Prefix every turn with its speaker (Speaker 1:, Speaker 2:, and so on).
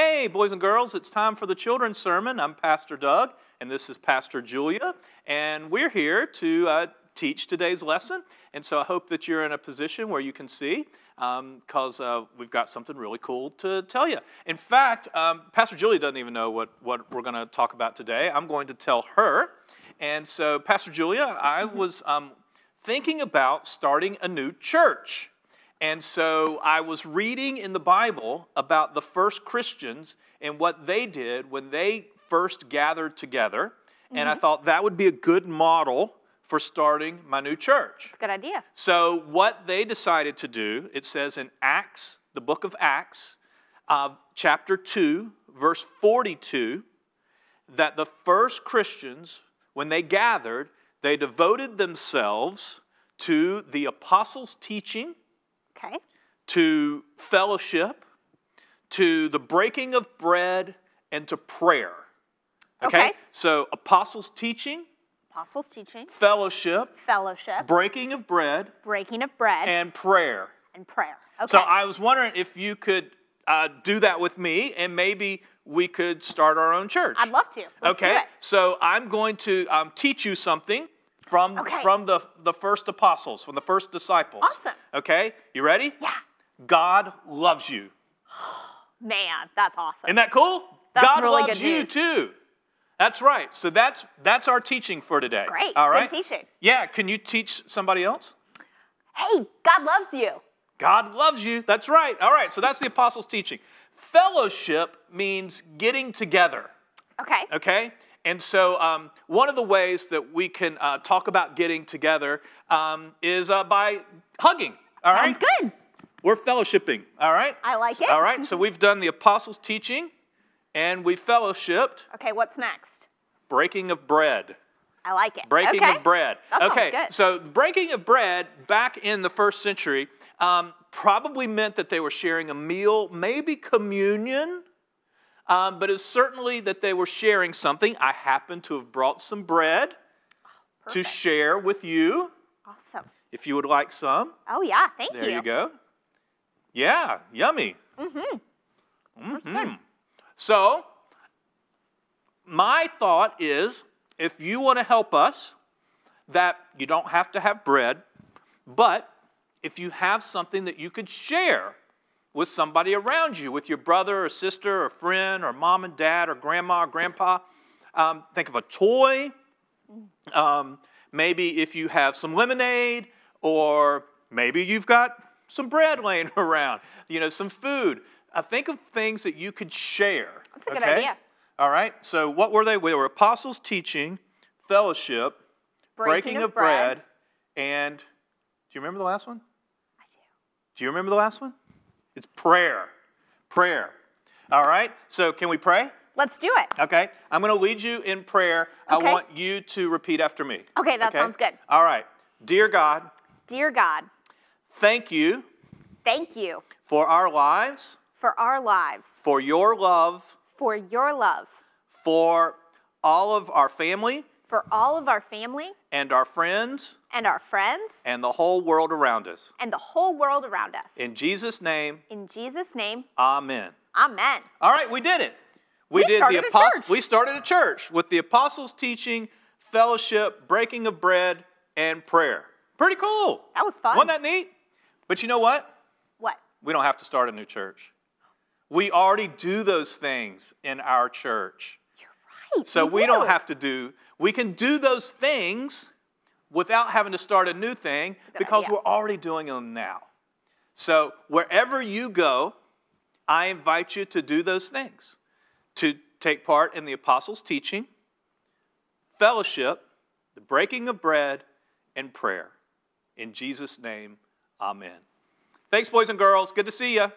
Speaker 1: Hey, boys and girls, it's time for the children's sermon. I'm Pastor Doug, and this is Pastor Julia, and we're here to uh, teach today's lesson. And so I hope that you're in a position where you can see, because um, uh, we've got something really cool to tell you. In fact, um, Pastor Julia doesn't even know what, what we're going to talk about today. I'm going to tell her. And so, Pastor Julia, I was um, thinking about starting a new church. And so I was reading in the Bible about the first Christians and what they did when they first gathered together. Mm-hmm. And I mm-hmm. thought that would be a good model for starting my new church.
Speaker 2: It's a good idea.
Speaker 1: So, what they decided to do, it says in Acts, the book of Acts, uh, chapter 2, verse 42, that the first Christians, when they gathered, they devoted themselves to the apostles' teaching
Speaker 2: Okay.
Speaker 1: To fellowship, to the breaking of bread, and to prayer.
Speaker 2: Okay. okay.
Speaker 1: So apostles' teaching.
Speaker 2: Apostles' teaching.
Speaker 1: Fellowship.
Speaker 2: Fellowship.
Speaker 1: Breaking of bread.
Speaker 2: Breaking of bread.
Speaker 1: And prayer.
Speaker 2: And prayer. Okay.
Speaker 1: So I was wondering if you could uh, do that with me, and maybe we could start our own church.
Speaker 2: I'd love to. Let's
Speaker 1: okay. So I'm going to um, teach you something from,
Speaker 2: okay.
Speaker 1: from the, the first apostles, from the first disciples.
Speaker 2: Awesome.
Speaker 1: Okay, you ready?
Speaker 2: Yeah.
Speaker 1: God loves you.
Speaker 2: Man, that's awesome.
Speaker 1: Isn't that cool?
Speaker 2: That's
Speaker 1: God
Speaker 2: really
Speaker 1: loves you
Speaker 2: news.
Speaker 1: too. That's right. So that's that's our teaching for today.
Speaker 2: Great.
Speaker 1: All right.
Speaker 2: Good teaching.
Speaker 1: Yeah. Can you teach somebody else?
Speaker 2: Hey, God loves you.
Speaker 1: God loves you. That's right. All right. So that's the apostles' teaching. Fellowship means getting together.
Speaker 2: Okay.
Speaker 1: Okay. And so, um, one of the ways that we can uh, talk about getting together um, is uh, by hugging. All right?
Speaker 2: Sounds good.
Speaker 1: We're fellowshipping. All right?
Speaker 2: I like it.
Speaker 1: All right. So, we've done the apostles' teaching and we fellowshipped.
Speaker 2: Okay, what's next?
Speaker 1: Breaking of bread.
Speaker 2: I like it.
Speaker 1: Breaking
Speaker 2: okay.
Speaker 1: of bread.
Speaker 2: That
Speaker 1: okay,
Speaker 2: good.
Speaker 1: so breaking of bread back in the first century um, probably meant that they were sharing a meal, maybe communion, um, but it's certainly that they were sharing something. I happen to have brought some bread
Speaker 2: oh,
Speaker 1: to share with you.
Speaker 2: Awesome.
Speaker 1: If you would like some.
Speaker 2: Oh, yeah, thank
Speaker 1: there
Speaker 2: you.
Speaker 1: There you go. Yeah, yummy.
Speaker 2: Mm-hmm.
Speaker 1: Mm-hmm. So, my thought is if you want to help us, that you don't have to have bread, but if you have something that you could share with somebody around you, with your brother or sister or friend or mom and dad or grandma or grandpa. Um, think of a toy. Um, maybe if you have some lemonade, or maybe you've got some bread laying around, you know, some food. Uh, think of things that you could share.
Speaker 2: That's a good idea.
Speaker 1: All right. So, what were they? They were apostles' teaching, fellowship,
Speaker 2: breaking,
Speaker 1: breaking
Speaker 2: of,
Speaker 1: of
Speaker 2: bread,
Speaker 1: bread, and do you remember the last one?
Speaker 2: I do.
Speaker 1: Do you remember the last one? It's prayer. Prayer. All right? So, can we pray?
Speaker 2: Let's do it.
Speaker 1: Okay. I'm going to lead you in prayer.
Speaker 2: Okay.
Speaker 1: I want you to repeat after me.
Speaker 2: Okay, that sounds good.
Speaker 1: All right. Dear God,
Speaker 2: Dear God,
Speaker 1: thank you
Speaker 2: thank you
Speaker 1: for our lives,
Speaker 2: for our lives,
Speaker 1: for your love,
Speaker 2: for your love,
Speaker 1: for all of our family,
Speaker 2: for all of our family
Speaker 1: and our friends
Speaker 2: and our friends
Speaker 1: and the whole world around us.
Speaker 2: and the whole world around us.
Speaker 1: In Jesus' name,
Speaker 2: In Jesus' name,
Speaker 1: amen.
Speaker 2: amen.
Speaker 1: All right, we did it.
Speaker 2: We
Speaker 1: did the
Speaker 2: a church.
Speaker 1: We started a church with the apostles' teaching, fellowship, breaking of bread, and prayer. Pretty cool.
Speaker 2: That was fun.
Speaker 1: Wasn't that neat? But you know what?
Speaker 2: What?
Speaker 1: We don't have to start a new church. We already do those things in our church.
Speaker 2: You're right.
Speaker 1: So we,
Speaker 2: do.
Speaker 1: don't have to do, we can do those things without having to start a new thing
Speaker 2: a
Speaker 1: because
Speaker 2: idea.
Speaker 1: we're already doing them now. So wherever you go, I invite you to do those things to take part in the apostles' teaching, fellowship, the breaking of bread, and prayer. In Jesus' name, amen. Thanks, boys and girls. Good to see you.